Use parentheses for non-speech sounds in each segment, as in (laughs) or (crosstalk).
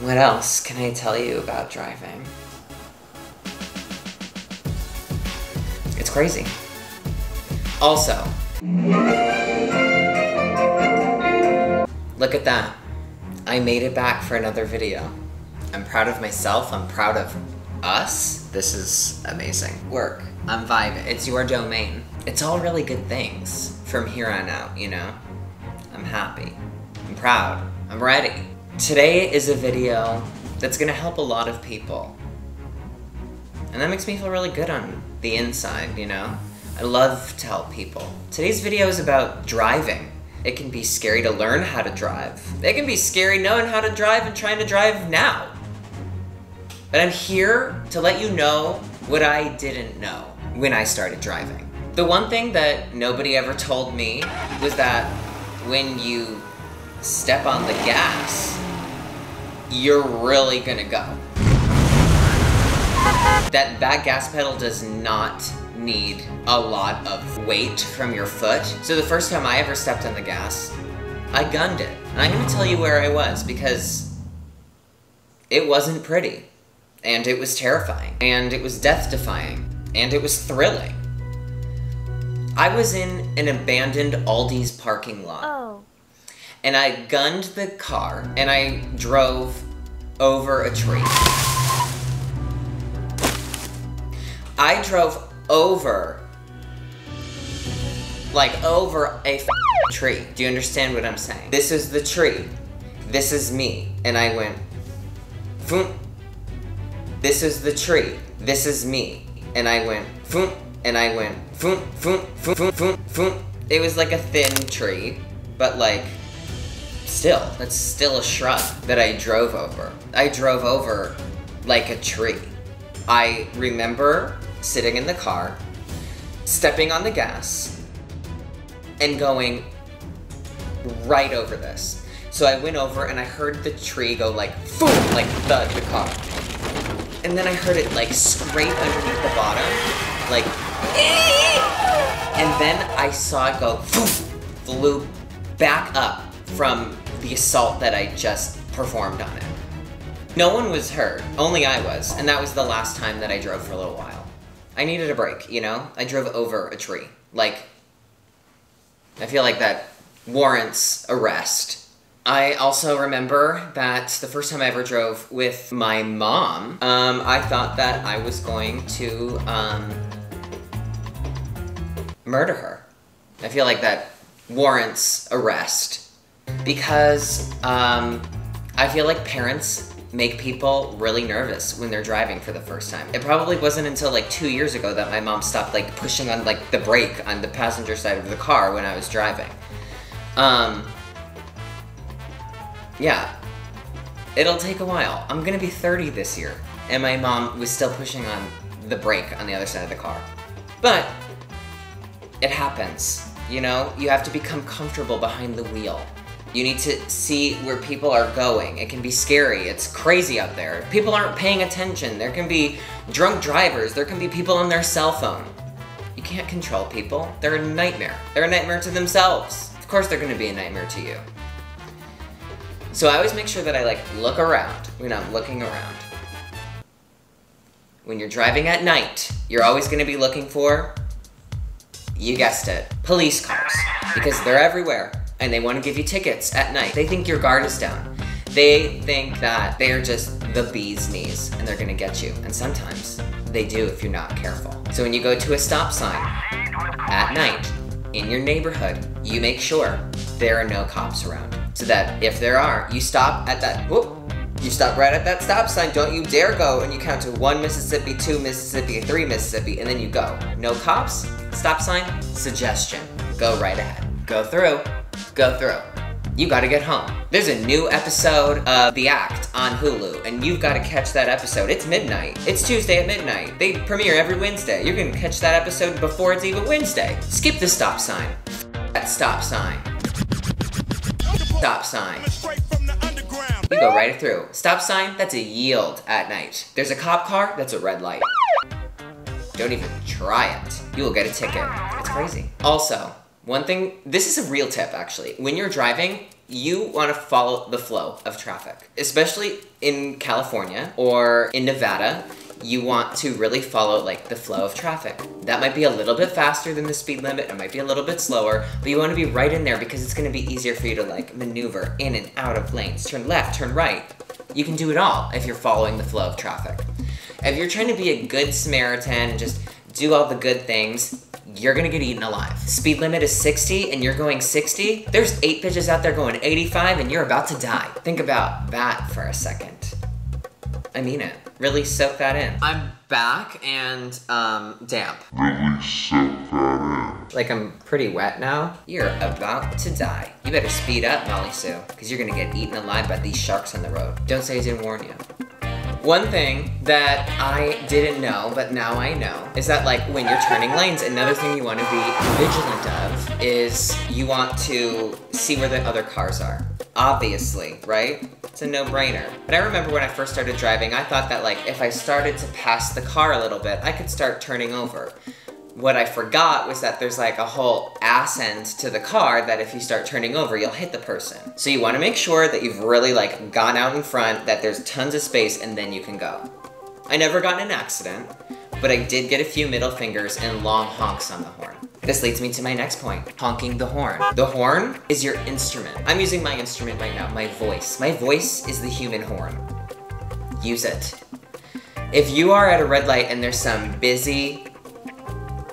What else can I tell you about driving? It's crazy. Also, look at that. I made it back for another video. I'm proud of myself, I'm proud of us. This is amazing. Work, I'm vibing, it's your domain. It's all really good things from here on out, you know? I'm happy, I'm proud, I'm ready. Today is a video that's gonna help a lot of people. And that makes me feel really good on the inside, you know? I love to help people. Today's video is about driving. It can be scary to learn how to drive. It can be scary knowing how to drive and trying to drive now. But I'm here to let you know what I didn't know when I started driving. The one thing that nobody ever told me was that when you step on the gas, you're really gonna go. That that gas pedal does not need a lot of weight from your foot. So the first time I ever stepped on the gas, I gunned it. And I'm gonna tell you where I was because it wasn't pretty. And it was terrifying. And it was death defying. And it was thrilling. I was in an abandoned Aldi's parking lot. Oh. And I gunned the car and I drove over a tree. I drove over, like over a tree. Do you understand what I'm saying? This is the tree. This is me. And I went, Foom. This is the tree. This is me. And I went, Foom. And I went, Foom, Foom, Foom, Foom, Foom. It was like a thin tree, but like, still, that's still a shrub that I drove over. I drove over like a tree. I remember sitting in the car, stepping on the gas, and going right over this. So I went over and I heard the tree go like, boom, like thud the car. And then I heard it like scrape underneath the bottom, like, and then I saw it go, boom, flew back up from the assault that I just performed on it. No one was hurt, only I was, and that was the last time that I drove for a little while. I needed a break, you know? I drove over a tree. Like, I feel like that warrants arrest. I also remember that the first time I ever drove with my mom, um, I thought that I was going to um, murder her. I feel like that warrants arrest because um, I feel like parents make people really nervous when they're driving for the first time. It probably wasn't until like two years ago that my mom stopped like pushing on like the brake on the passenger side of the car when I was driving. Um, yeah, it'll take a while. I'm gonna be 30 this year, and my mom was still pushing on the brake on the other side of the car. But it happens, you know? You have to become comfortable behind the wheel. You need to see where people are going. It can be scary. It's crazy out there. People aren't paying attention. There can be drunk drivers. There can be people on their cell phone. You can't control people. They're a nightmare. They're a nightmare to themselves. Of course they're gonna be a nightmare to you. So I always make sure that I like look around when I'm looking around. When you're driving at night, you're always gonna be looking for, you guessed it, police cars. Because they're everywhere and they want to give you tickets at night. They think your guard is down. They think that they're just the bee's knees and they're gonna get you. And sometimes they do if you're not careful. So when you go to a stop sign at night in your neighborhood, you make sure there are no cops around. So that if there are, you stop at that, whoop, you stop right at that stop sign. Don't you dare go and you count to one Mississippi, two Mississippi, three Mississippi, and then you go. No cops, stop sign, suggestion. Go right ahead. Go through go through. You gotta get home. There's a new episode of The Act on Hulu, and you've gotta catch that episode. It's midnight. It's Tuesday at midnight. They premiere every Wednesday. You're gonna catch that episode before it's even Wednesday. Skip the stop sign. That stop sign. Stop sign. You go right through. Stop sign, that's a yield at night. There's a cop car, that's a red light. Don't even try it. You will get a ticket. It's crazy. Also, one thing, this is a real tip actually. When you're driving, you want to follow the flow of traffic, especially in California or in Nevada. You want to really follow like the flow of traffic. That might be a little bit faster than the speed limit, it might be a little bit slower, but you want to be right in there because it's going to be easier for you to like maneuver in and out of lanes, turn left, turn right. You can do it all if you're following the flow of traffic. If you're trying to be a good Samaritan and just do all the good things, you're gonna get eaten alive. Speed limit is 60 and you're going 60. There's eight bitches out there going 85 and you're about to die. Think about that for a second. I mean it. Really soak that in. I'm back and um, damp. Really soak that in. Like I'm pretty wet now. You're about to die. You better speed up, Molly Sue, because you're gonna get eaten alive by these sharks on the road. Don't say I didn't warn you. One thing that I didn't know, but now I know, is that like when you're turning lanes, another thing you want to be vigilant of is you want to see where the other cars are. Obviously, right? It's a no-brainer. But I remember when I first started driving, I thought that like if I started to pass the car a little bit, I could start turning over what I forgot was that there's like a whole ass end to the car that if you start turning over, you'll hit the person. So you wanna make sure that you've really like gone out in front, that there's tons of space, and then you can go. I never got in an accident, but I did get a few middle fingers and long honks on the horn. This leads me to my next point, honking the horn. The horn is your instrument. I'm using my instrument right now, my voice. My voice is the human horn. Use it. If you are at a red light and there's some busy,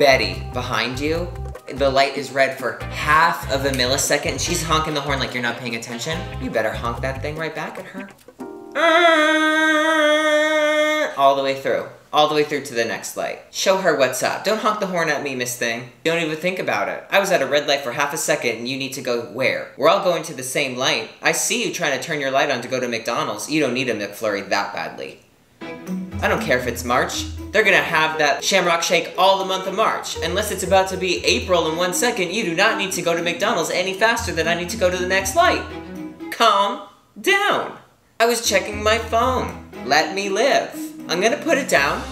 Betty behind you, the light is red for half of a millisecond she's honking the horn like you're not paying attention, you better honk that thing right back at her. Uh, all the way through. All the way through to the next light. Show her what's up. Don't honk the horn at me, miss thing. Don't even think about it. I was at a red light for half a second and you need to go where? We're all going to the same light. I see you trying to turn your light on to go to McDonald's. You don't need a McFlurry that badly. I don't care if it's March. They're gonna have that Shamrock Shake all the month of March. Unless it's about to be April in one second, you do not need to go to McDonald's any faster than I need to go to the next light. Calm down. I was checking my phone. Let me live. I'm gonna put it down.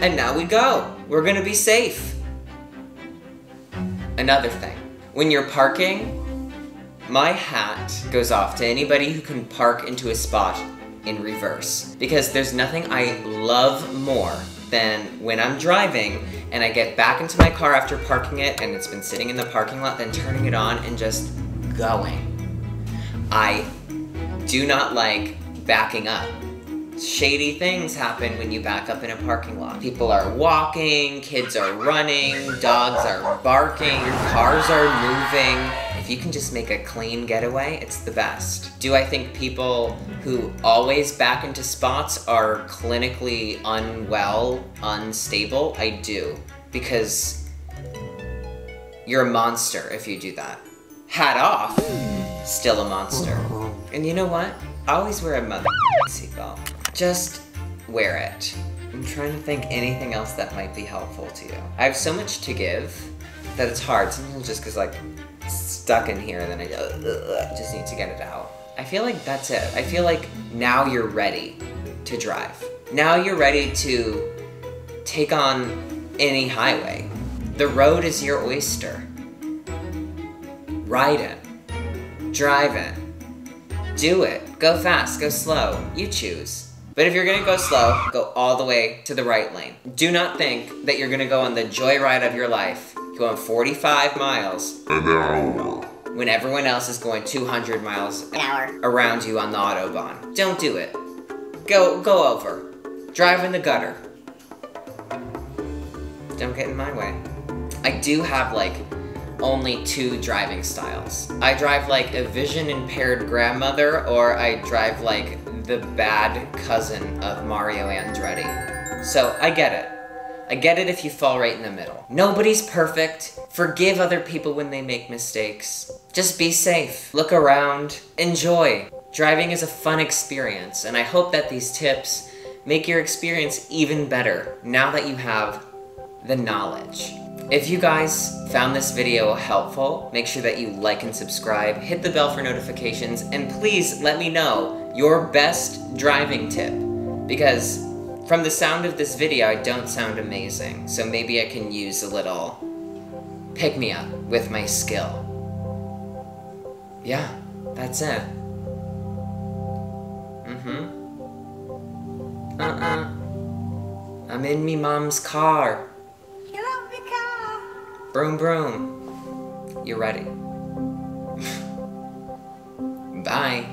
And now we go. We're gonna be safe. Another thing. When you're parking, my hat goes off to anybody who can park into a spot in reverse. Because there's nothing I love more than when I'm driving and I get back into my car after parking it and it's been sitting in the parking lot, then turning it on and just going. I do not like backing up. Shady things happen when you back up in a parking lot. People are walking, kids are running, dogs are barking, cars are moving. If you can just make a clean getaway, it's the best. Do I think people who always back into spots are clinically unwell, unstable? I do. Because you're a monster if you do that. Hat off, still a monster. And you know what? I Always wear a mother seatbelt. Just wear it. I'm trying to think anything else that might be helpful to you. I have so much to give that it's hard. Sometimes just cause like stuck in here then I just need to get it out. I feel like that's it. I feel like now you're ready to drive. Now you're ready to take on any highway. The road is your oyster. Ride it. Drive it. Do it. Go fast, go slow. You choose. But if you're gonna go slow, go all the way to the right lane. Do not think that you're gonna go on the joyride of your life, going 45 miles An hour. when everyone else is going 200 miles An hour. around you on the Autobahn. Don't do it. Go, go over. Drive in the gutter. Don't get in my way. I do have like only two driving styles. I drive like a vision impaired grandmother or I drive like the bad cousin of Mario Andretti. So I get it. I get it if you fall right in the middle. Nobody's perfect. Forgive other people when they make mistakes. Just be safe. Look around. Enjoy. Driving is a fun experience, and I hope that these tips make your experience even better now that you have the knowledge. If you guys found this video helpful, make sure that you like and subscribe, hit the bell for notifications, and please let me know your best driving tip. Because from the sound of this video, I don't sound amazing, so maybe I can use a little pick-me-up with my skill. Yeah, that's it. Mm-hmm. Uh-uh. I'm in me mom's car. Get out me car. Broom, broom. You ready. (laughs) Bye.